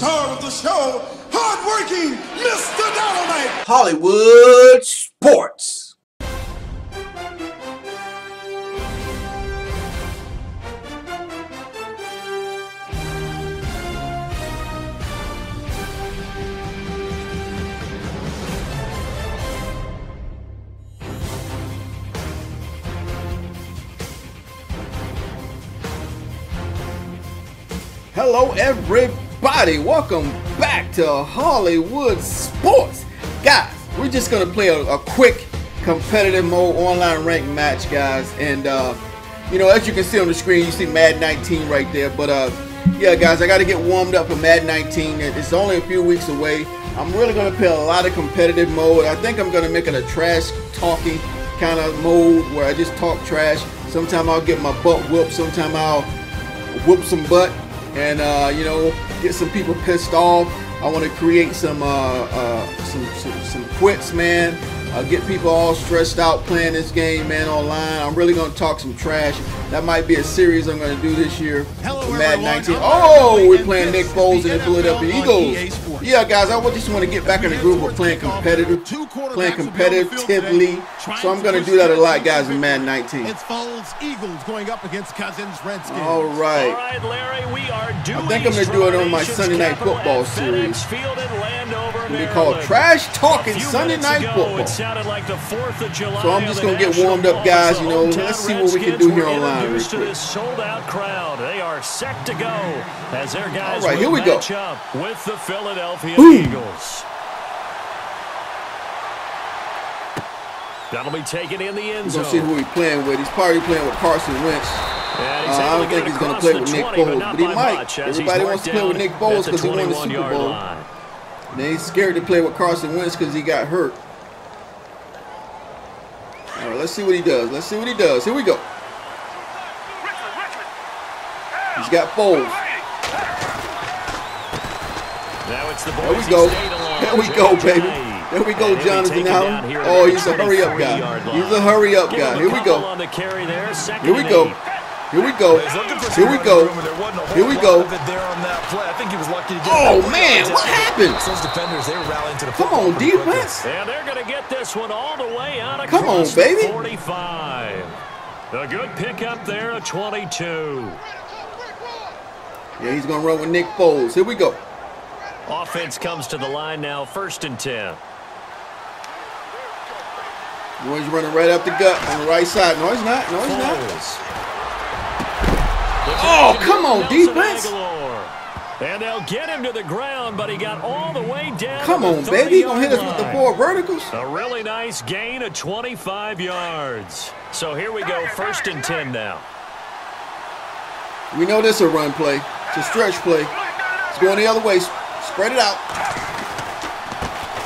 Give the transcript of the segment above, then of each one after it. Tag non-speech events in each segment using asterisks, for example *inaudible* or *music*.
star of the show, hardworking Mr. Dynamite. Hollywood Sports. Hello, everybody. Welcome back to Hollywood Sports. Guys, we're just going to play a, a quick competitive mode online ranked match, guys. And, uh, you know, as you can see on the screen, you see Mad 19 right there. But, uh, yeah, guys, I got to get warmed up for Mad 19. It's only a few weeks away. I'm really going to play a lot of competitive mode. I think I'm going to make it a trash talking kind of mode where I just talk trash. Sometimes I'll get my butt whooped. Sometimes I'll whoop some butt and uh, you know get some people pissed off. I want to create some, uh, uh, some some some quits, man. Uh, get people all stressed out playing this game, man, online. I'm really gonna talk some trash. That might be a series I'm gonna do this year. Hello, Mad 19. Oh, we're playing Nick Foles and the Philadelphia Eagles. Yeah, guys, I just want to get back in the groove of playing competitive, playing will be on the field today, competitively. Trying So I'm gonna do that a lot, guys, in Madden 19. It's Foles Eagles going up against Cousins Redskins. All All right. right, Larry, we are due I think I'm gonna do it on my Sunday Night Football series. Field in Landover, It'll be called Trash Talking Sunday Night ago, Football. It sounded like the 4th of July So I'm just gonna get warmed up, guys, you know. Let's see what we can do here were online real introduced to quick. this sold-out crowd. They are set to go as their guys All right, will here we go. with the Philadelphia Boom. Eagles. That'll be taken in the end We're zone. gonna see who he's playing with. He's probably playing with Carson Wentz. Uh, I don't think he's gonna play the with Nick 20, Foles, not but he might. much, as he's Everybody wants to play with Nick Foles because he won the Super Bowl. line. And he's scared to play with Carson Wentz because he got hurt. All right, let's see what he does. Let's see what he does. Here we go. He's got Foles. Now it's the There we go. There we go, baby. There we go, Jonathan Allen. Oh, he's a hurry up guy. He's a hurry up guy. Here we go. on the carry there. Second Here we go. Here we go. He's looking for Here we go. room, and there wasn't a whole Here we go. of it there on that play. I think he was lucky to get Oh, man, what happened? Those defenders, they were rallying to the Come on, defense. And they're going to get this one all the way out Come on, baby. 45. A good pickup there at 22. Yeah, he's gonna run with Nick Foles. Here we go. Offense comes to the line now, first and 10. Boy's running right up the gut on the right side. No, he's not. No, he's not. Oh, come on, Nelson defense. And they'll get him to the ground, but he got all the way down. Come on, the baby. You gonna hit us with the four verticals? A really nice gain of 25 yards. So here we go, first and 10 now. We know this is a run play. It's a stretch play. It's going the other way. Spread it out.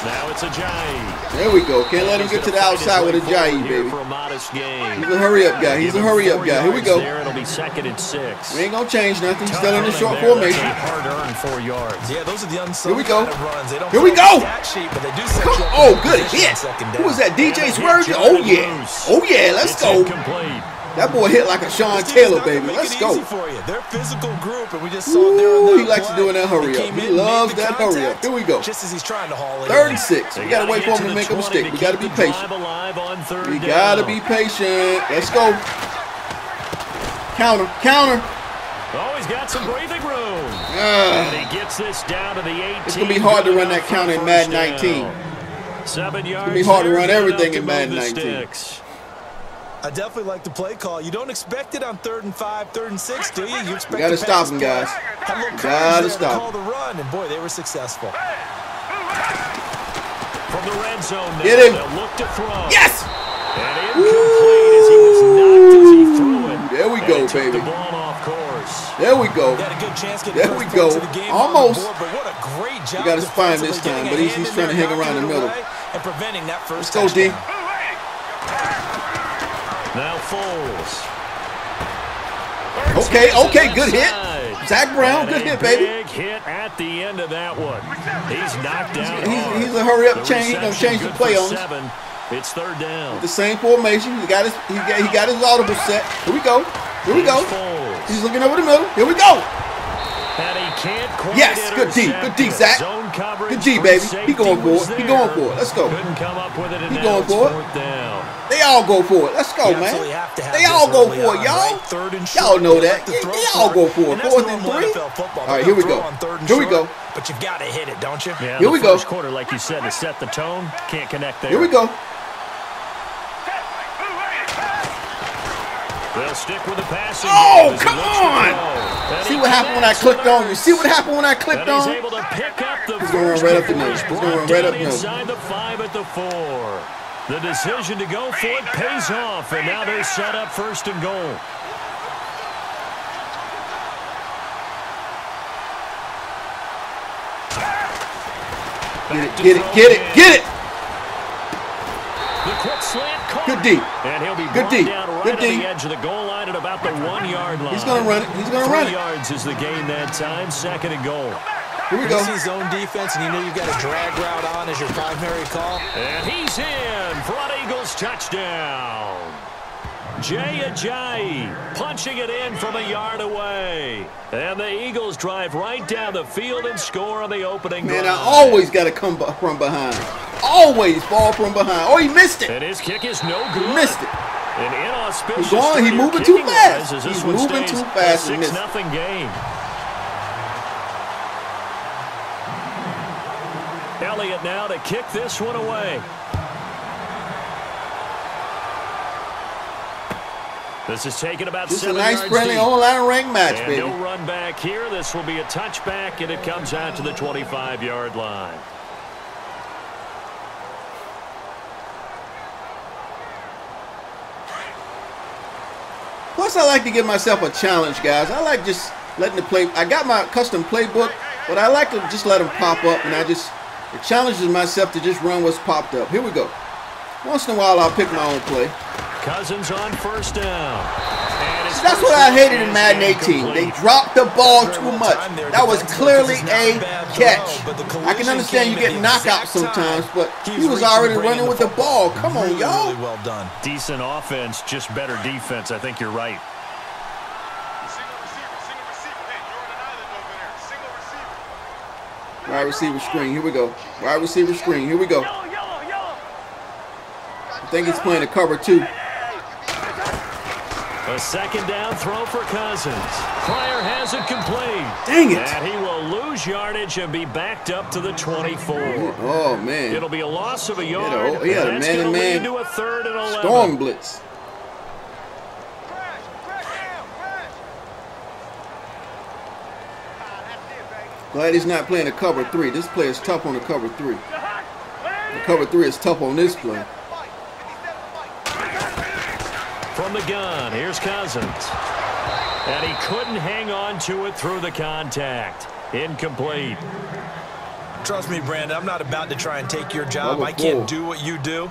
Now it's a Ajayi. There we go. Can't let him get to the outside with a Jai, baby. For a modest gain. He's a hurry up guy. He's a hurry up guy. Here we go. There, it'll be second and six. We ain't gonna change nothing. He's still in the short formation. Hard-earned four yards. Yeah, those are the unsung Here we go. runs. They don't Here we go. sheet, but they do set Come Oh, good hit. Who was that? DJ And Swerve? Oh yeah. Oh yeah. Let's It's go. incomplete. That boy hit like a Sean This team is Taylor, baby. Let's go. for you. They're physical group, and we just saw it there on Ooh, that he likes to play. do in that hurry up. He loves that hurry up. Here we go. Just as he's trying to haul it. Third in. and six. We gotta gotta wait for him to make a mistake. We gotta be patient. drive alive on third We gotta be patient. Let's go. Counter. Counter. Oh, he's got some breathing room. Ah. And he gets this down to the 18. It's gonna be hard to run that counter in Madden 19. Seven yards. It's gonna be hard to run everything in Madden 19. sticks. I definitely like the play call. You don't expect it on third and five, third and six, do you? You expect gotta stop them, guys. Had a little We courage gotta stop call the run, and boy, they were successful. From the red zone now, Get him. look to throw. Yes. And incomplete as he was knocked as he threw it. There we And go, baby. the ball off course. There we go. They a good chance There we go. the game Almost. the board, but what a great job got his spine this time, but he's- he's trying to hang around the middle. and preventing that first Let's go, D. Now Foles. Okay, okay, good hit. Zach Brown, good hit, baby. Big hit at the end of that one. He's knocked down. He's- he's a hurry up change. Gonna change the play on us. It's third down. The same formation. He got his he got, he got his audible set. Here we go. Here we go. He's looking over the middle. Here we go. And he can't quite Yes, good D, good D. Zach. Good D, baby. He going for it. He going for it. Let's go. Couldn't come up with it, He going for it. Fourth down. They all go for it. Let's go, You man. absolutely have to have They all go for it, y'all. right? Third and Y'all know that. They, they all go for it. Fourth and normal three. Football. All right, here we go. throw on third and Here we go. But you've got to hit it, don't you? Yeah, Here the we go. first quarter, like you said, to set the tone. Can't connect there. Here we go. They'll stick with the passing Oh, game come on! See what happened when I clicked on you. See what happened when I clicked And he's on? able to pick up the He's gonna run right up the before middle. he's He's gonna run right up the middle. inside the five at the four. The decision to go for it pays off, and now they're set up first and goal. Get it, get it, get it, get it. The quick slant caught. Good D. And he'll be Good D. down right Good on D. the edge of the goal line at about the one-yard line. He's gonna run it. He's gonna run it. yards is the gain that time. Second and goal. Here we You go. see zone defense, and you know you've got a drag route on as your primary call. And he's in for an Eagles touchdown. Jay Ajayi punching it in from a yard away. And the Eagles drive right down the field and score on the opening Man, I always got to come from behind. Always fall from behind. Oh, he missed it. And his kick is no He good. missed it. An inauspicious He's going- he moving too fast. He's moving too fast a and missed. 6-0 game. Elliott now to kick this one away. This is taken about This is a seven nice yards friendly deep. online rank match, And baby. no run back here. This will be a touchback, and it comes out to the 25-yard line. Plus, I like to give myself a challenge, guys. I like just letting the play. I got my custom playbook, but I like to just let them pop up, and I just it challenges myself to just run what's popped up. Here we go. Once in a while, I'll pick my own play. Cousins on first down. His That's what I hated in Madden 18. They dropped the ball too much. That was clearly a not a bad catch. throw, but the I can understand you get knockouts sometimes, but he was was reaching to already running with the ball. Come on, y'all. really well done. Decent offense, just better defense. I think you're right. Single receiver, single receiver. Hey, Jordan Island over there. Single receiver. Wide receiver screen. Here we go. Wide receiver screen. Here we go. I think he's playing a cover two. A second down throw for Cousins. Pryor has it complete. Dang it. And he will lose yardage and be backed up to the 24. Oh man. It'll be a loss of a yard. he had a and that's going to man-to-man lead a third and 11. Storm blitz. Crash, crash, down, crash. Ah, that's it, baby. Glad he's not playing a cover three. This play is tough on the cover three. The cover three is tough on this play. Fight. 57 fight. From the gun, here's Cousins. And he couldn't hang on to it through the contact. Incomplete. Trust me, Brandon, I'm not about to try and take your job. Level I can't four. do what you do.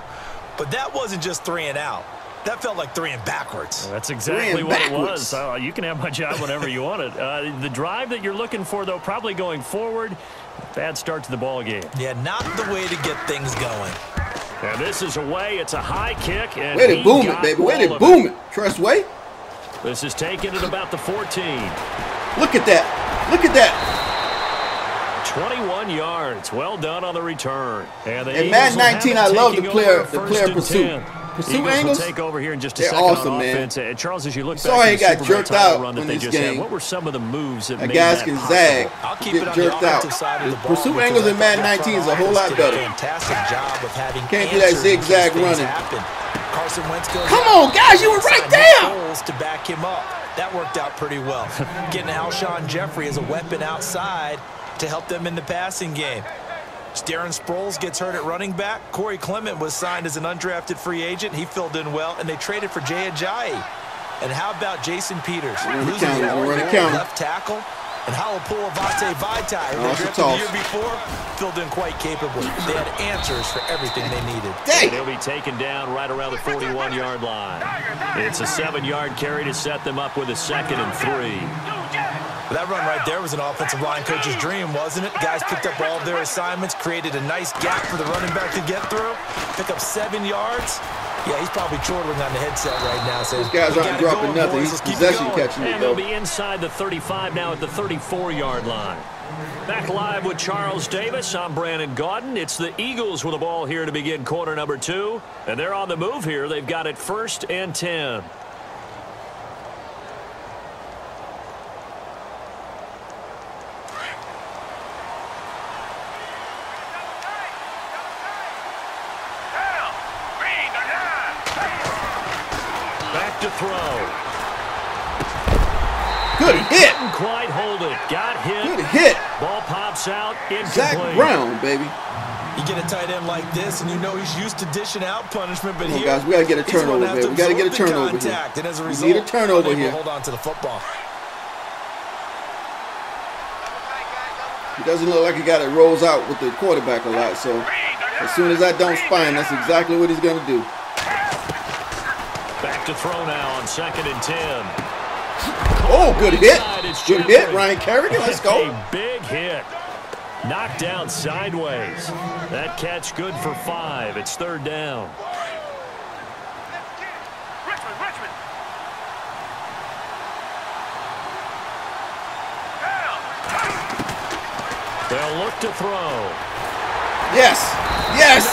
But that wasn't just three and out. That felt like three and backwards. That's exactly Ran what it was. Uh, you can have my job whenever you want it. Uh, the drive that you're looking for, though, probably going forward. Bad start to the ball game. Yeah, not the way to get things going. And this is away. It's a high kick. And Way to boom it, got baby. Way all to boom it. Trust way. This is taken at about the 14. Look at that. Look at that. 21 yards. Well done on the return. And the In Eagles Madden 19, I love the player- the player pursuit. 10. Pursuit Eagles angles, will take over here in just a they're second awesome, on man. offense. And Charles, as you look Saw back he at the got Super Bowl jerked out run that they this just had, what were some of the moves that That made guys that can possible? zag. I'll keep Get it on jerked the out. offensive side of the The ball. pursuit angles I in Madden 19 is a whole lot office did a better. Fantastic job of having Can't do that answers in case zigzag things running. happen. Carson Wentz goes Come on, guys. You were right Signed Nick there. Foles to back him up. That worked out pretty well. *laughs* Getting Alshon Jeffery as a weapon outside to help them in the passing game. Darren Sproles gets hurt at running back. Corey Clement was signed as an undrafted free agent. He filled in well, and they traded for Jay Ajayi. And how about Jason Peters? Run the Losing counter, the run the counter. left tackle. And Halapoulivaati Vaitai, who they that's a drafted the year before, filled in quite capably. They had answers for everything they needed. And Dang. he'll be taken down right around the 41-yard line. It's a seven-yard carry to set them up with a second and three. That run right there was an offensive line coach's dream, wasn't it? Guys picked up all of their assignments, created a nice gap for the running back to get through, pick up seven yards, Yeah, he's probably chortling on the headset right now. Saying, These guys aren't dropping go, nothing. boys. He's Let's keep it possession catching it, And they'll be inside the 35 now at the 34-yard line. Back live with Charles Davis. I'm Brandon Gaudin. It's the Eagles with the ball here to begin quarter number two. And they're on the move here. They've got it first and 10. Down. Green, they're down. Back to throw. Good hit. Didn't quite hold it. Got hit. Good hit. Ball pops out. Zach Incomplete. Brown, baby. You get a tight end like this, and you know he's used to dishing out punishment, but Come on, here, guys, we gotta get a turnover have here. to We gotta get a absorb the turnover here. And as a We result, need a turnover to here. Hold on to the football. He doesn't look like he got it rolls out with the quarterback a lot. So as soon as I don't spine, that's exactly what he's gonna do. Back to throw now on second and 10. Oh, good hit. It's Good Jeffery. hit, Ryan Kerrigan. Let's go. *laughs* A big hit. Knocked down sideways. That catch good for five. It's third down. Richmond, Richmond. They'll look to throw. Yes. Yes.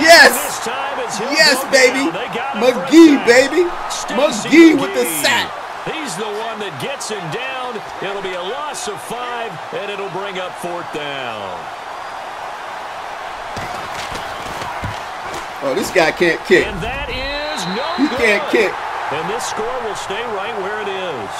Yes. this time as he'll Yes, baby. down. They got him McGee, baby. McGee with the sack. He's the one that gets him down. It'll be a loss of five, and it'll bring up fourth down. Oh, this guy can't kick. And that is no He good. can't kick. And this score will stay right where it is.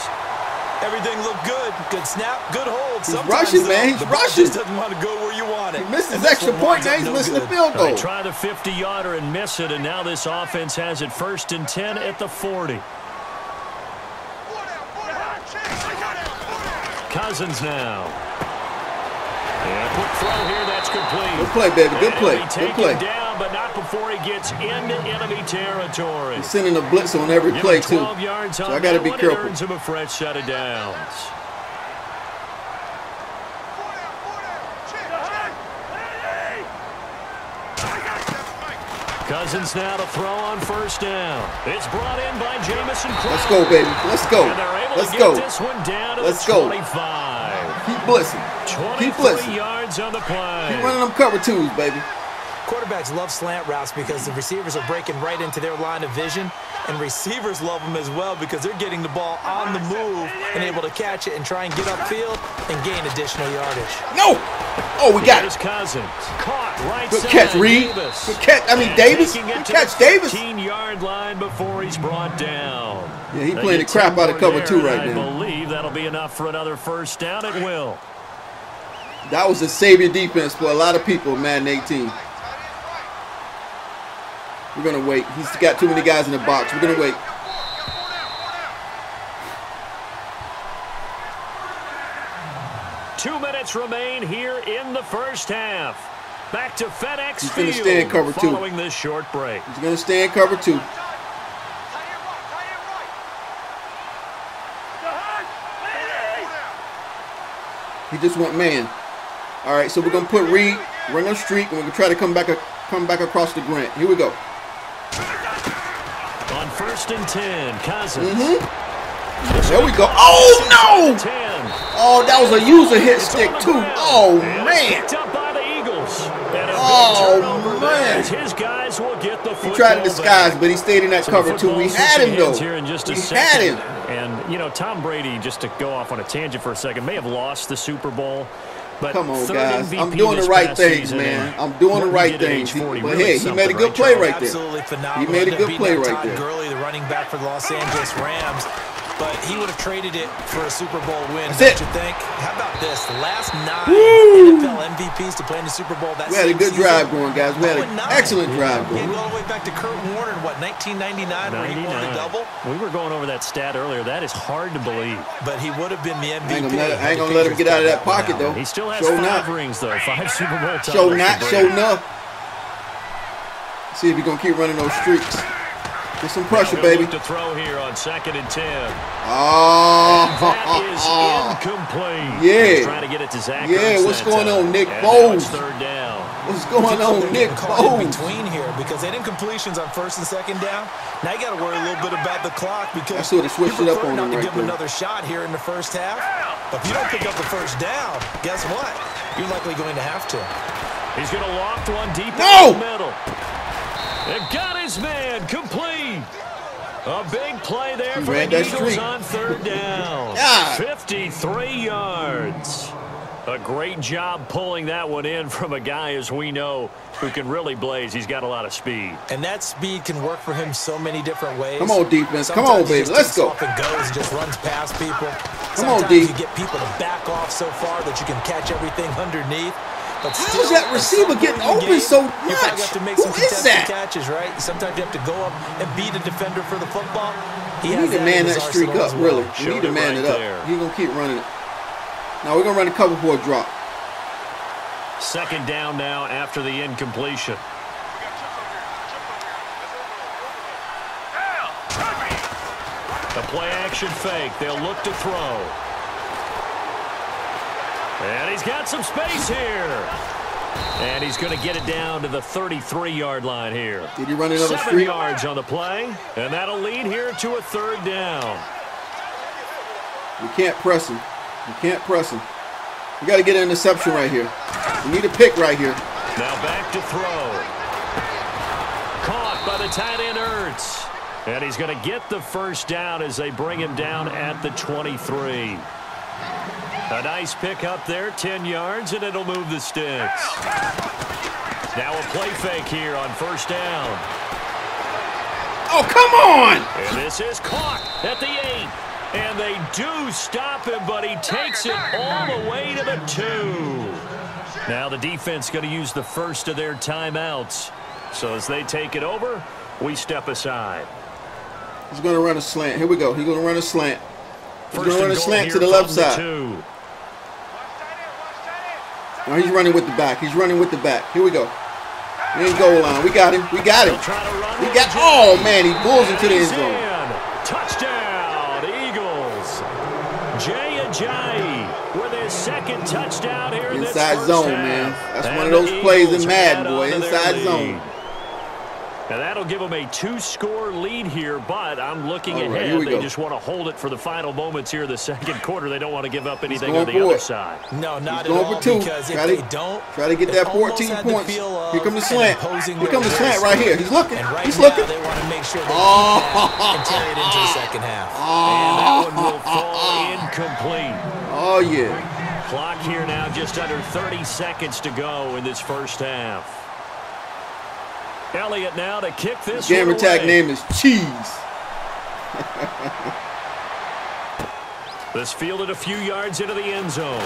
Everything looked good. Good snap, good hold. He's Sometimes, rushing, though, man. He's the rushing. just doesn't want to go where you want it. He missed his extra point. winds Now he's no missing the good. field They try the 50-yarder and miss it, and now this offense has it first and 10 at the 40. Cousins now. And a quick throw here, that's complete. Good play, baby. Good play. Good play. down, but not before he gets into enemy territory. He's sending a blitz on every play too. So I gotta be careful. earns him a fresh set of downs. Cousins now to throw on first down. It's brought in by Jamison Crowder. Let's go, baby. Let's go. And they're able Let's go. this one down to Let's go. 25. Keep blitzing. Keep 23 blitzing. yards on the play. Keep running them cover twos, baby. Quarterbacks love slant routes because the receivers are breaking right into their line of vision, and receivers love them as well because they're getting the ball on the move and able to catch it and try and get upfield and gain additional yardage. No. Oh, we got Here's it. Cousins. Caught right Good side. catch, Reed. Davis. Good catch. I mean, Davis. Good catch, Davis. 15-yard line before he's brought down. Yeah, he They playing the crap out of cover there, two and right I now. believe that'll be enough for another first down. It will. That was a savior defense for a lot of people in Madden 18. We're gonna wait. He's got too many guys in the box. We're gonna wait. Two minutes remain here in the first half. Back to FedEx He's gonna stay in cover two. following this short break. He's gonna stay in cover two. He just went man. All right, so we're gonna put Reed, run a streak, and we're gonna try to come back, come back across the Grant. Here we go. On first and 10, Cousins. Mm-hmm. There we go. Oh no! Oh, that was a user hit stick too. Oh man! Picked up by the Eagles. And a big Oh, man. His guys will get the He tried to disguise, but he stayed in that So cover two. We had him though. Here in just a We second. had him. And, you know, Tom Brady, just to go off on a tangent for a second, may have lost the Super Bowl. But Come on, guys. MVP I'm doing the right things, man. I'm doing the right he did at things. age 40, But really hey, he made a good right, play right there. Absolutely phenomenal. He made a good play right Todd there. Gurley, the running back for the Los Angeles Rams. But he would have traded it for a Super Bowl win, That's don't it. you think? How about this? The last nine Woo! NFL MVPs to play in the Super Bowl. That We had a good season. drive going, guys. We had Oh, an excellent drive going. all the way back to Kurt Warner in what 1999 where he won the double. We were going over that stat earlier. That is hard to believe. But he would have been the I MVP. ain't gonna let, I had ain't gonna let him get out of that pocket out. though. He still has Show five not. rings, though. Five *laughs* Super Bowl titles. Show not. Show enough. See if he's gonna keep running those streaks. Get some pressure, He'll baby. to throw here on second and ten. Oh, That is incomplete. Yeah. He's trying to get it to Zach. Yeah, Ertz what's going time. on, Nick And Foles? third down. What's going on, Nick getting in Foles? between here because they didn't completions on first and second down. Now you got to worry a little bit about the clock because That's what they switched you it up on not them to give him another shot here in the first half. But if you don't pick up the first down, guess what? You're likely going to have to. He's going to loft one deep No! in the middle. It got his man complete. A big play there He for the Eagles streak. on third down. God. 53 yards. A great job pulling that one in from a guy, as we know, who can really blaze. He's got a lot of speed. And that speed can work for him so many different ways. Come on, defense. Come on, baby. Let's go. Off and goes and just runs past people. Come on, Sometimes D. you get people to back off so far that you can catch everything underneath. But How still, is that receiver some getting point in the open game, so much? have to make some is that? catches, right? Sometimes you have to go up and beat a defender for the football. He You has need to man that streak up, well. really. You Showed need to it man right it up. there. He's going to keep running it. Now we're going to run a cover for a drop. Second down now after the incompletion. The play action fake. They'll look to throw. And he's got some space here. And he's going to get it down to the 33-yard line here. Did he run another Seven streak? yards on the play. And that'll lead here to a third down. We can't press him. We can't press him. We got to get an interception right here. We need a pick right here. Now back to throw. Caught by the tight end Ertz. And he's going to get the first down as they bring him down at the 23. A nice pick up there, 10 yards, and it'll move the sticks. Now a play fake here on first down. Oh, come on! And this is caught at the 8. And they do stop him, but he takes it all the way to the 2. Now the defense going to use the first of their timeouts. So as they take it over, we step aside. He's going to run a slant. Here we go. He's going to run a slant. He's going to run a slant to the from left the side. two. Now he's running with the back. He's running with the back. Here we go. In goal line. We got him. We got him. They'll try to run We got. Oh man, he pulls into the end zone. Touchdown, Eagles. Jay Ajayi with his second touchdown here in this Inside zone, man. That's one of those plays in Madden, boy. Inside zone. And that'll give them a two-score lead here, but I'm looking All right, ahead. here they go. just want to hold it for the final moments here of the second *laughs* quarter. They don't want to give up anything on the other it. side. No, not He's at going all. for two. Because if Try to- they don't, Try to get that 14 points. feel Here comes the slant. imposing Here comes the slant right here. He's looking. And right He's now, looking. they want to make sure they Oh. keep that and carry it into the *laughs* second half. Oh. And that one will fall incomplete. Oh yeah. Clock here now just under 30 seconds to go in this first half. Elliott now to kick this Gamer one tag name is Cheese. This fielded a few yards into the end zone.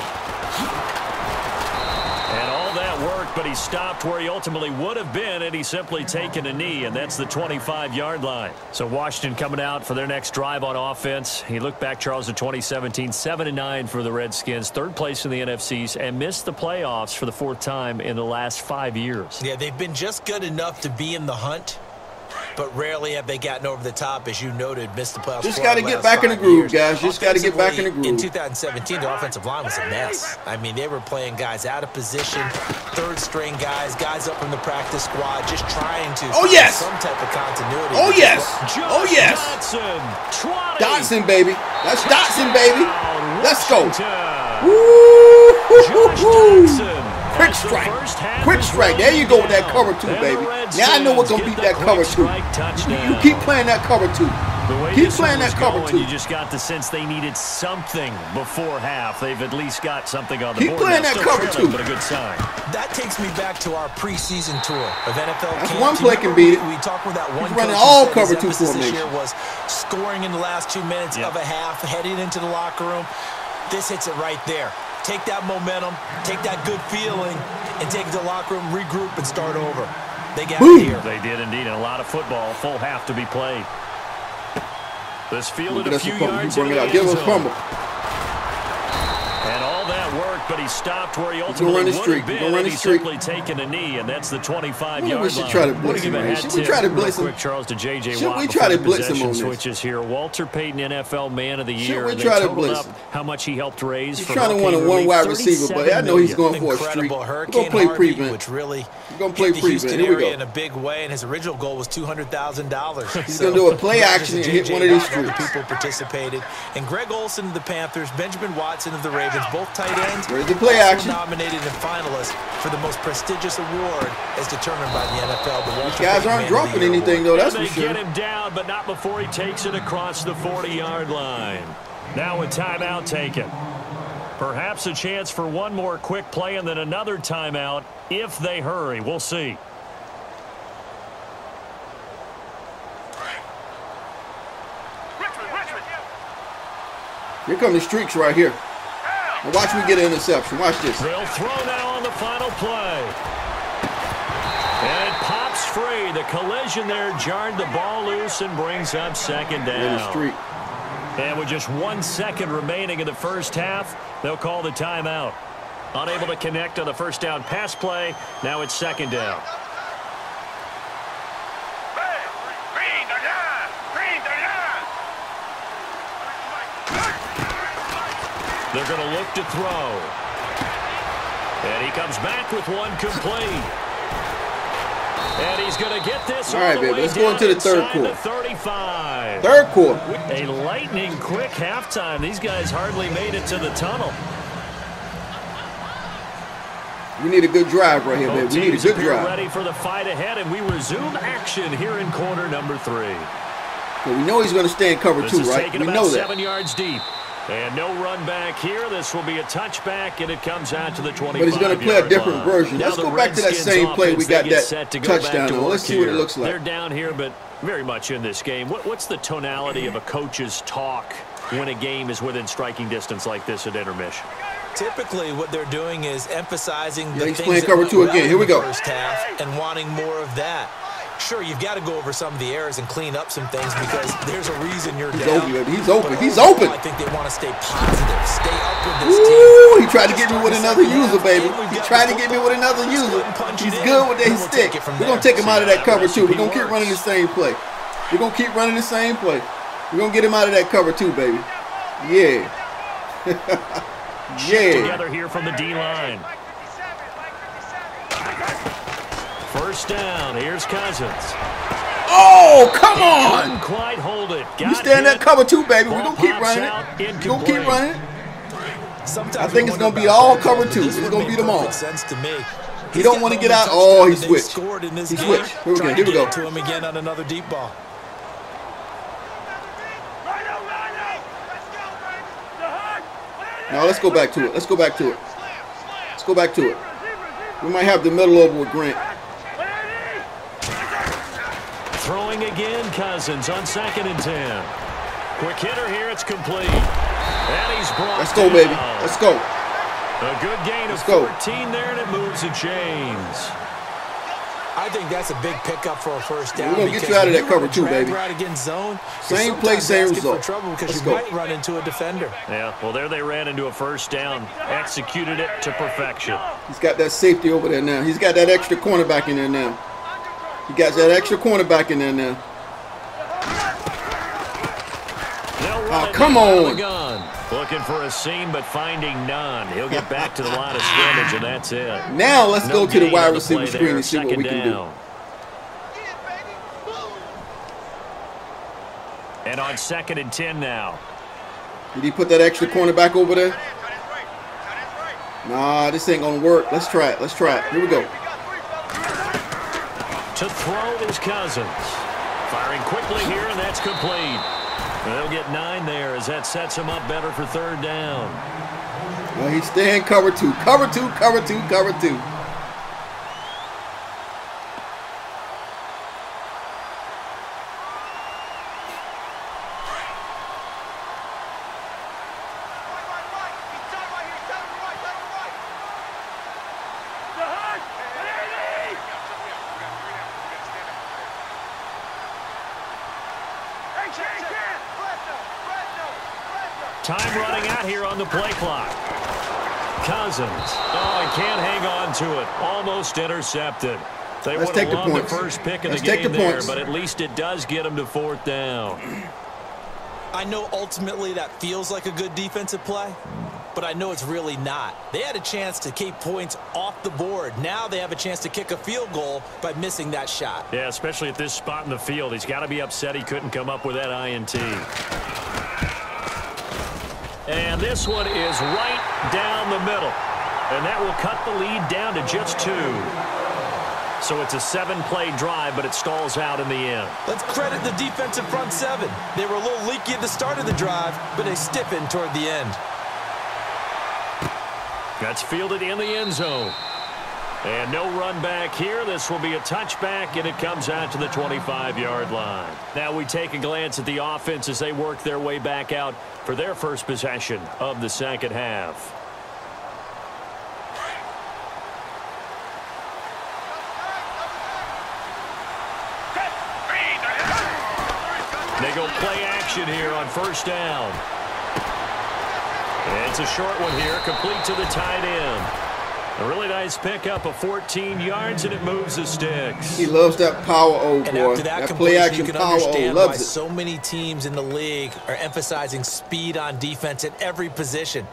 And all that worked, but he stopped where he ultimately would have been, and he simply taken a knee, and that's the 25-yard line. So Washington coming out for their next drive on offense. He looked back, Charles, in 2017, 7-9 for the Redskins, third place in the NFCs, and missed the playoffs for the fourth time in the last five years. Yeah, they've been just good enough to be in the hunt, but rarely have they gotten over the top, as you noted, missed the playoffs. Just of the get back in the groove, years. guys. Just gotta get back in the Offensively, In 2017, the offensive line was a mess. I mean, they were playing guys out of position, third string guys, guys up from the practice squad, just trying to Oh, yes. some type of continuity. Oh yes. Oh yes. Doctson, Doctson baby. That's Doctson baby. Let's go. Woo! Doctson. Quick strike. Quick strike. There you go with that cover two, baby. Redskins Now I know what's gonna beat that cover two. You, you keep playing that cover two. Keep playing that cover going, two. You just got the sense they needed something before half. They've at least got something on the Keep board. playing now. that cover two. but a good sign. That takes me back to our preseason tour of NFL That's camp. one play can beat it. We talked with that one He's running all cover two emphasis this year was scoring in the last two minutes Yeah. of a half, heading into the locker room. This hits it right there. Take that momentum, take that good feeling, and take it to the locker room, regroup, and start over. They got Boom. it here. They did indeed, and a lot of football, full half to be played. This fielded Get a few fumble. Yards bring it out. Give us a fumble. And all that work, but he stopped where he ultimately would have been had he simply taken a knee, and that's the 25-yard Maybe line. we should try to blitz him a right here. hat Should we try to blitz him? quick, Charles, to J.J. Should Watt we try to blitz him on this? switches here. Walter Payton, NFL Man of the Year. Should we try to blitz him? how much he helped raise He's for trying to win a one-wide receiver, but I know he's going for a streak. We're going to play prevent. which really We're gonna play hit the prevent. Here we go. in a big way, and his original goal was $200,000. *laughs* He's gonna do a play action and hit one of these streaks. people participated. And Greg Olsen of the Panthers, Benjamin Watson of the Ravens, both tight ends, Where's the play also action? nominated and finalists for the most prestigious award as determined by the NFL. The Walter Guys aren't Man of the dropping anything though. That's and for they sure. get him down, but not before he takes it across the 40-yard line. Now a timeout taken. Perhaps a chance for one more quick play and then another timeout if they hurry. We'll see. Richmond, Richmond. Here come the streaks right here. Now watch me get an interception. Watch this. They'll throw now on the final play. And it pops free. The collision there jarred the ball loose and brings up second down. streak. And with just one second remaining in the first half, they'll call the timeout. Unable to connect on the first down pass play. Now it's second down. Hey, green, they're down. Green, they're down. They're going to look to throw. And he comes back with one complete. And he's going to get this All all right, baby, let's go into the third quarter. the 35. Third quarter. A lightning quick halftime. These guys hardly made it to the tunnel. We need a good drive right here, baby. Both We need a good drive. ready for the fight ahead, and we resume action here in quarter number three. But we know he's going to stay in cover This two, right? We know seven that. yards deep. And no run back here. This will be a touchback, and it comes out to the 25 But he's going to play a different version. Now Let's go back to that same play we got that set to go touchdown to on. Let's see what it looks like. They're down here, but very much in this game. What, what's the tonality of a coach's talk when a game is within striking distance like this at intermission? Typically, what they're doing is emphasizing Yeah, the he's things playing cover two again. Here we go. First half and wanting more of that. Sure, you've got to go over some of the errors and clean up some things because there's a reason you're He's down. open. He's open. He's open. I think they want to stay positive, stay up with this Ooh, team. he tried to get me with another user, baby. He tried to get me with another user. ahead and punch it He's good with that we'll stick. take it from We're going to take him out of that cover too. We're going to keep running the same play. We're going to keep running the same play. We're going to get him out of that cover too, baby. Yeah. *laughs* yeah. Together here from the D-line. First down. Here's Cousins. Oh, come on. Couldn't quite hold it. You Got stay in that cover two, baby. We're Ball going to keep running. We're going to keep running. Sometimes I think it's gonna be all cover but two. It's gonna be them all. sense to me. He He's don't wanna get out. Oh, he touchdown that they switched. In this He switched. Here we go. Try Here we to get go. it to him again on another deep ball. Now let's go back to it. Let's go back to it. Let's go back to it. We might have the middle over with Grant. Throwing again, Cousins on second and ten. Quick hitter here, it's complete. And he's brought Let's go, baby. Let's go. A good gain Let's of go. 14 there, and it moves the chains. I think that's a big pickup for a first down. We're gonna get you out of that cover too, baby. route against zone, Same play, same result. For trouble because Let's you go. might run into a defender. Yeah, well, there they ran into a first down. Executed it to perfection. He's got that safety over there now. He's got that extra cornerback in there now. He got that extra cornerback in there now. Oh, come on. Looking for a seam, but finding none. He'll get back to the line of scrimmage, and that's it. Now let's No go to the wide receiver screen there, and see what second we can do. And on second and 10 now. Did he put that extra cornerback over there? Nah, this ain't gonna work. Let's try it. Let's try it. Here we go. To throw is Cousins. Firing quickly here, and that's complete. They'll get nine there as that sets him up better for third down. Well, he's staying cover two. Cover two, cover two, cover two. Time running out here on the play clock. Cousins. Oh, he can't hang on to it. Almost intercepted. They Let's would take have the loved the first pick of Let's the take game the there, points. but at least it does get them to fourth down. *clears throat* I know ultimately that feels like a good defensive play, but I know it's really not. They had a chance to keep points off the board. Now they have a chance to kick a field goal by missing that shot. Yeah, especially at this spot in the field. He's got to be upset he couldn't come up with that INT. And this one is right down the middle. And that will cut the lead down to just two. So it's a seven-play drive, but it stalls out in the end. Let's credit the defensive front seven. They were a little leaky at the start of the drive, but they stiffened toward the end. That's fielded in the end zone. And no run back here. This will be a touchback, and it comes out to the 25-yard line. Now we take a glance at the offense as they work their way back out for their first possession of the second half. They go play action here on first down. And it's a short one here, complete to the tight end. A really nice pickup of 14 yards, and it moves the sticks. He loves that power O, And boy. after that, That play action you can power O understand why loves it. so many teams in the league are emphasizing speed on defense at every position.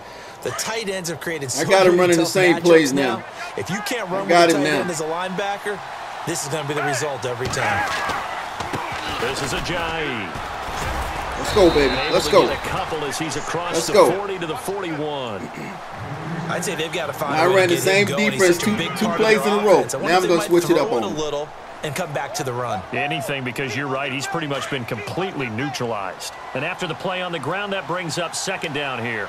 The tight ends have created so I got him running the same matchups plays now. If you can't run with got a him tight now. end as a linebacker, this is going to be the result every time. This is a Ajayi. Let's go, baby. Let's go. Get a couple as he's across Let's the go. 40 to the 41. *clears throat* I'd say they've got to find I a way ran the same him going. He's defense two- big two plays in a row. Now I'm gonna switch it throw up on a little and come back to the run. Anything because you're right. He's pretty much been completely neutralized. And after the play on the ground, that brings up second down here.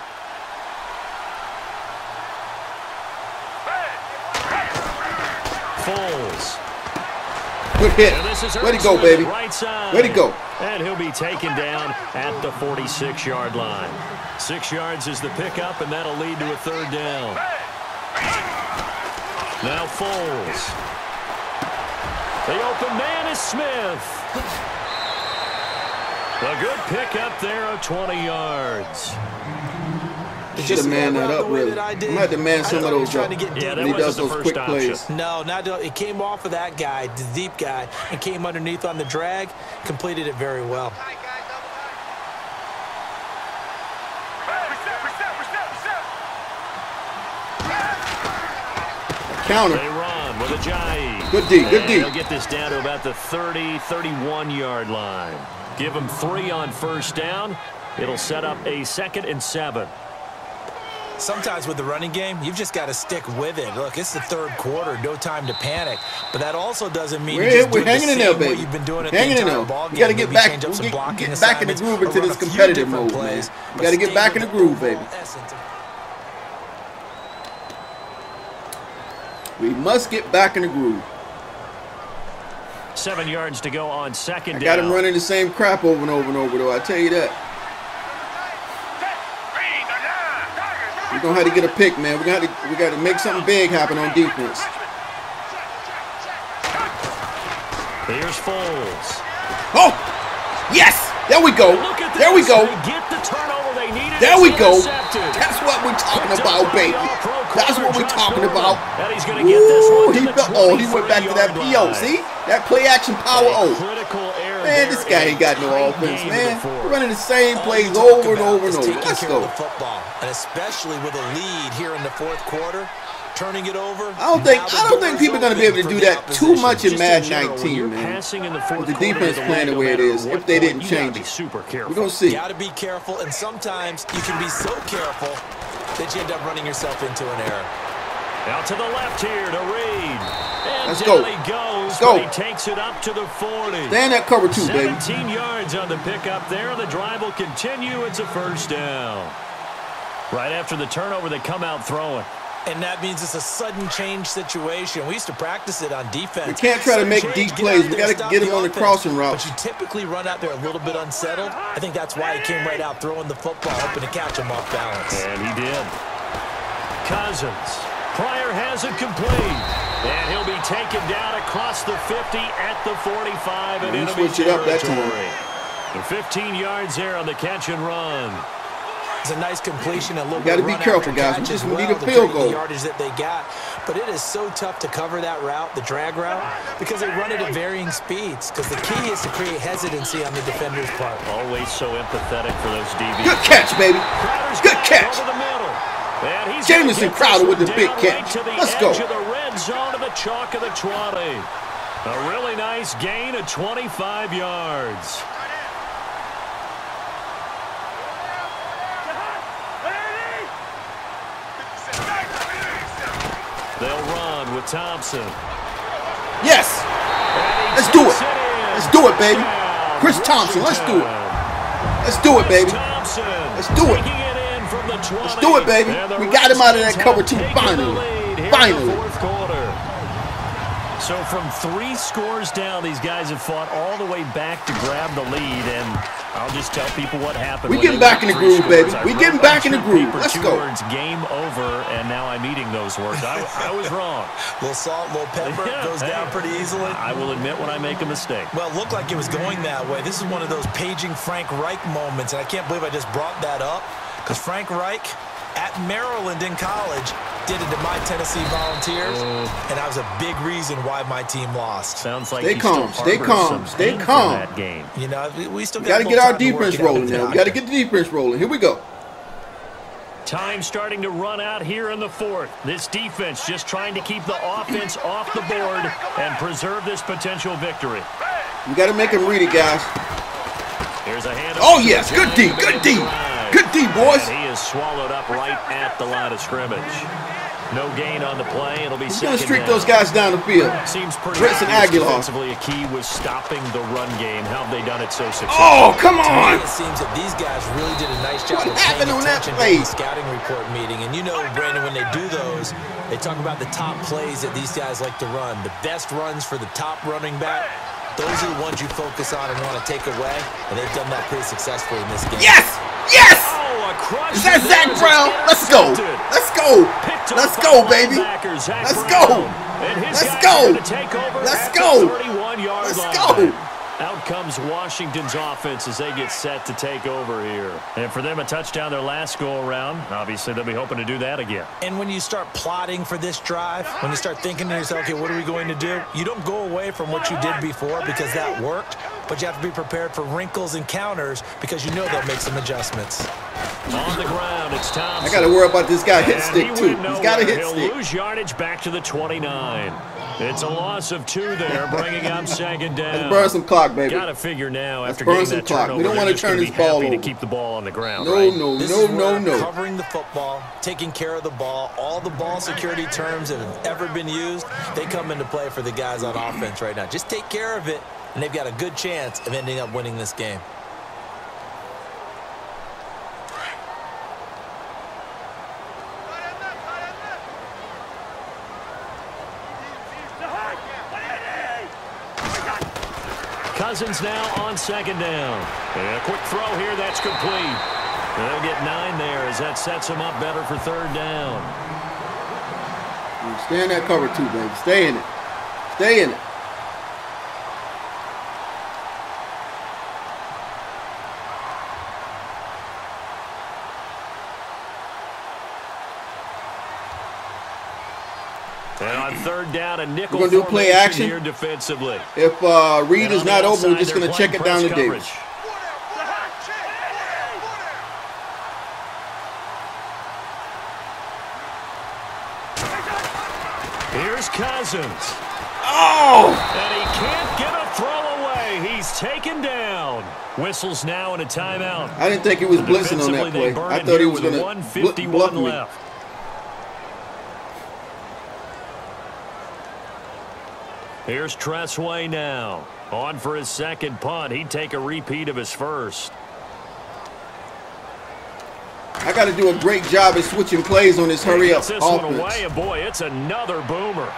Foles. Good hit. And this is Where'd he go, baby? Where'd he go? And he'll be taken down at the 46-yard line. Six yards is the pickup, and that'll lead to a third down. Now Foles. The open man is Smith. A good pickup there of 20 yards. Did Should have see manned that up, really. that I I'm did? gonna have to man I some of those was up. Yeah, that he wasn't does the those first quick option. plays. No, not it came off of that guy, the deep guy, and came underneath on the drag. Completed it very well. Counter. They run with Ajayi. Good D, good And D. They'll get this down to about the 30, 31-yard line. Give them three on first down. It'll set up a second and seven. Sometimes with the running game, you've just got to stick with it. Look, it's the third quarter, no time to panic. But that also doesn't mean We're, you're just we're doing the in same there, way baby. You've been doing it hanging the in there. ball We game. got to get back. up we some get, get back in the groove into this competitive mode, man. plays, We but got to get back in the groove, baby. We must get back in the groove. Seven yards to go on second I down. got him running the same crap over and over and over, though. I tell you that. We're gonna have to get a pick, man. We're gonna we got to make something big happen on defense. Here's Foles. Oh, yes! There we go. Look at There we go. They get the turnover they needed. There we go. That's what we're talking about, baby. That's what we're talking about. And he's going to get this Ooh, he felt, oh, he went back to that PO. See? That play action power oh. O. error Man, this guy ain't got no offense, man. to. We're running the same plays over and over and over. Let's go. Of the football, and especially with a lead here in the fourth quarter, turning it over. I don't think I don't think people are going to be able to do for the that too much in Just Madden general, when 19, man. passing in the fourth With the defense the playing the way no it matter is, what if they didn't you gotta change be it. super careful. We're gonna see. You got to be careful, and sometimes you can be so careful that you end up running yourself into an error. Out to the left here to Reed. And Let's go. he goes, Let's go. he takes it up to the 40. Stay in that cover two, baby. 17 yards on the pickup there. The drive will continue. It's a first down. Right after the turnover, they come out throwing. And that means it's a sudden change situation. We used to practice it on defense. We can't try to make change, deep plays. out We gotta get him on the crossing route. But you typically run out there a little bit unsettled. I think that's why he came right out throwing the football, hoping to catch him off balance. And he did. Cousins. Pryor has it complete. And he'll be taken down across the 50 at the 45 and We enemy switched it up that time. territory. 15 yards there on the catch and run. It's a nice completion, a little You gotta bit be run careful, guys. We catch just as need well a to field create goal. The yardage that they got, but it is so tough to cover that route, the drag route, because they run it at varying speeds. Because the key is to create hesitancy on the defender's part. Always so empathetic for those DBs. Good catch, baby. Crowder's Good catch. Over the middle. Jamison Crowder with the one big down catch. Right to the Let's edge go. of the red zone of the chalk of the 20. A really nice gain of 25 yards. They'll run with Thompson. Yes. Let's do it. Let's do it, baby. Chris Thompson, let's do it. Let's do it, baby. Let's do it. taking it in from the 20. Let's do it, baby. We got him out of that cover two finally. lead here in Finally. The fourth quarter. So from three scores down, these guys have fought all the way back to grab the lead, and I'll just tell people what happened. We when getting back in the groove, baby. scores. I We wrote getting back in the groove. Let's two go. words, game over, and now I'm eating those words. I, I was wrong. *laughs* little salt, little pepper *laughs* Yeah, goes hey. down pretty easily. I will admit when I make a mistake. Well, it looked like it was going that way. This is one of those paging Frank Reich moments, and I can't believe I just brought that up because Frank Reich at Maryland in college did it to my Tennessee Volunteers, oh. and that was a big reason why my team lost. Sounds like Stay he calm, still stay harbors calm, some stay from calm. That game. You know, we, we still got got to get our defense rolling now. We got to get the defense rolling. Here we go. Time starting to run out here in the fourth. This defense just trying to keep the offense off the board and preserve this potential victory. We got to make them read it, guys. Here's a hand. Oh, yes. Good D. Good D. Good D, boys. And he is swallowed up right at the line of scrimmage. No gain on the play. It'll be He's going to streak down. those guys down the field. Seems pretty Brinson obvious Aguilar. defensively. A key was stopping the run game. How have they done it so successfully? Oh, come on. it seems that these guys really did a nice job What of paying happened on that attention play? to the scouting report meeting. And you know, Brandon, when they do those, they talk about the top plays that these guys like to run. The best runs for the top running back. Those are the ones you focus on and want to take away. And they've done that pretty successfully in this game. Yes. Yes. Oh, Is that Zach Brown? Let's go. Let's go. Let's go, by baby. Let's go. Let's go. are gonna take over Let's go. the 31-yard Let's go. Out comes Washington's offense as they get set to take over here. And for them, a touchdown their last go-around. Obviously, they'll be hoping to do that again. And when you start plotting for this drive, when you start thinking to yourself, okay, what are we going to do? You don't go away from what you did before because that worked, but you have to be prepared for wrinkles and counters because you know they'll make some adjustments. On the ground, it's Thompson. I got to worry about this guy hit stick too. He's got a nowhere. hit He'll stick. lose yardage back to the 29. It's a loss of two there, bringing up second down. Let's burn some clock, baby. Got to figure now Let's after burn getting some that clock. We don't wanna turn be this ball happy to over. keep the ball on the ground, No, right? no, This no, is no, no. covering the football, taking care of the ball, all the ball security terms that have ever been used, they come into play for the guys on offense right now. Just take care of it, and they've got a good chance of ending up winning this game. Cousins now on second down. And a quick throw here, that's complete. They'll get nine there as that sets them up better for third down. Stay in that cover too, baby. Stay in it. Stay in it. And on third down, a nickel We're gonna do play action? here defensively. If uh, Reed is not open, we're just going to check it down to press Davis. Here's Cousins. Oh! And he can't get a throw away. He's taken down. Whistles now in a timeout. I didn't think he was blitzing on that play. I thought he was going to 151 bluff me. left. Here's Tress Way now. On for his second punt. He'd take a repeat of his first. I got to do a great job at switching plays on this hurry up this one away, and boy, it's another boomer.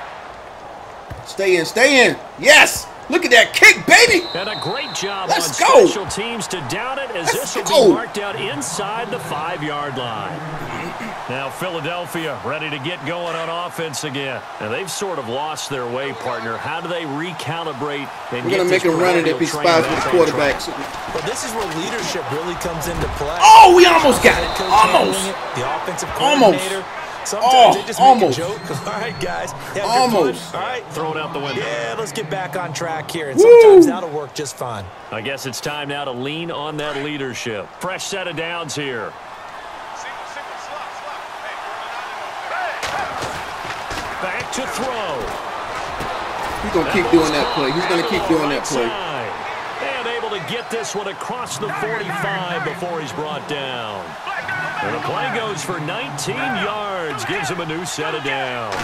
Stay in, stay in. Yes! Look at that kick, baby! And a great job Let's on go. special teams to down it as Let's this will go. be marked out inside the five-yard line. Now Philadelphia ready to get going on offense again. And they've sort of lost their way, partner. How do they recalibrate and We're going to make him run it if he spies with the quarterback. But this is where leadership really comes into play. Oh, we almost got it. Almost. The offensive coordinator. Almost. Sometimes oh, they just almost. make a joke. *laughs* All right, guys. almost. All right. Throw it out the window. Yeah, let's get back on track here. And sometimes that'll work just fine. I guess it's time now to lean on that leadership. Fresh set of downs here. Back to throw. He's going to keep doing that play. He's going to keep doing that play. And able to get this one across the 45 before he's brought down. And the play goes for 19 yards. Gives him a new set of downs.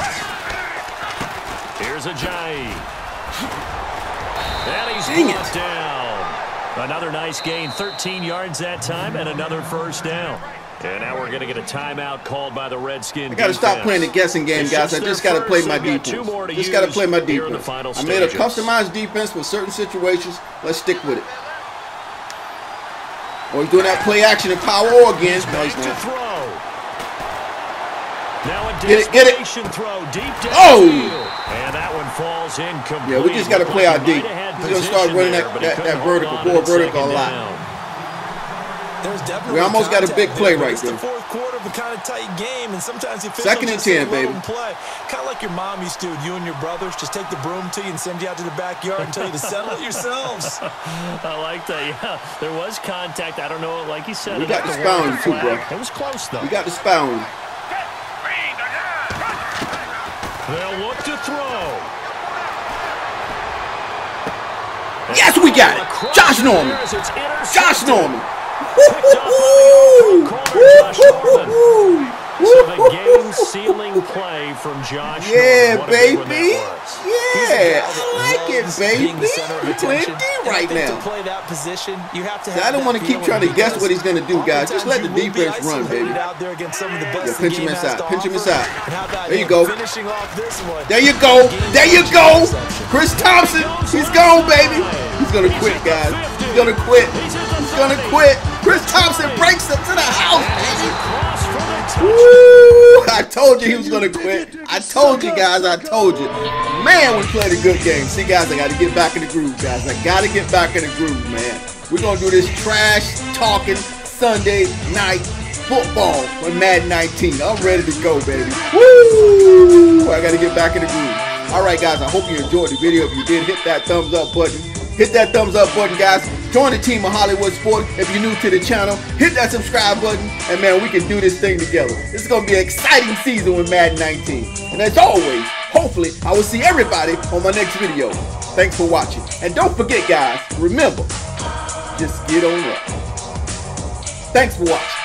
Here's Ajayi. And he's Dang brought down. Another nice gain. 13 yards that time and another first down. And now we're going to get a timeout called by the Redskins. I got to stop playing the guessing game, guys. I just got to play my defense. Just got to play my defense. I made a customized defense for certain situations. Let's stick with it. Oh, he's doing that play action and power again. Nice to throw. Now a get it, get it. throw deep down oh! And that one falls incomplete. Yeah, we just got to play our deep. He's going to start running that, that, that vertical, more vertical a lot. There's definitely we almost got a big play right it's there. the fourth quarter of a kind of tight game, and sometimes the Second and ten, baby. Play. Kind of like your mom used to. You and your brothers just take the broom to you and send you out to the backyard and tell you to settle it yourselves. *laughs* I like that. Yeah, there was contact. I don't know, like you said. We got the spy too, bro. It was close though. We got the spy They'll look to throw. Yes, we got it. Josh Norman. Josh Norman. Yeah, baby. Yeah, I like it, baby. You're playing D right now. You I don't want to keep trying to guess what he's going to do, guys. Just let the defense run, baby. Yeah, pinch him inside. Pinch him inside. There you go. There you go. There you go. Chris Thompson. He's gone, baby. He's going to quit, guys. He's going to quit. He's going to quit. Thompson breaks it to the house, baby. Woo! I told you he was to quit. I told you, guys. I told you. Man, we played a good game. See, guys, I got to get back in the groove, guys. I got to get back in the groove, man. We're to do this trash-talking Sunday night football on Mad 19. I'm ready to go, baby. Woo! I got to get back in the groove. All right, guys, I hope you enjoyed the video. If you did, hit that thumbs up button. Hit that thumbs up button, guys. Join the team of Hollywood Sport. If you're new to the channel, hit that subscribe button. And, man, we can do this thing together. Is going to be an exciting season with Madden 19. And as always, hopefully, I will see everybody on my next video. Thanks for watching. And don't forget, guys, remember, just get on up. Thanks for watching.